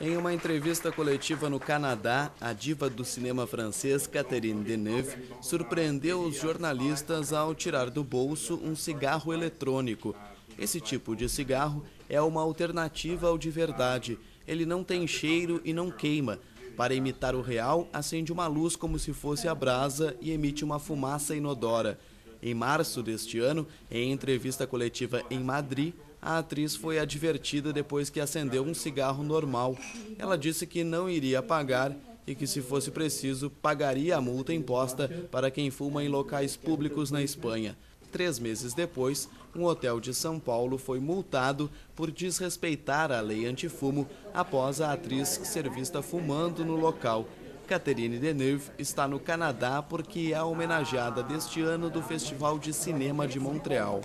Em uma entrevista coletiva no Canadá, a diva do cinema francês Catherine Deneuve surpreendeu os jornalistas ao tirar do bolso um cigarro eletrônico. Esse tipo de cigarro é uma alternativa ao de verdade. Ele não tem cheiro e não queima. Para imitar o real, acende uma luz como se fosse a brasa e emite uma fumaça inodora. Em março deste ano, em entrevista coletiva em Madrid, a atriz foi advertida depois que acendeu um cigarro normal. Ela disse que não iria pagar e que, se fosse preciso, pagaria a multa imposta para quem fuma em locais públicos na Espanha. Três meses depois, um hotel de São Paulo foi multado por desrespeitar a lei antifumo após a atriz ser vista fumando no local. Catherine Deneuve está no Canadá porque é a homenageada deste ano do Festival de Cinema de Montreal.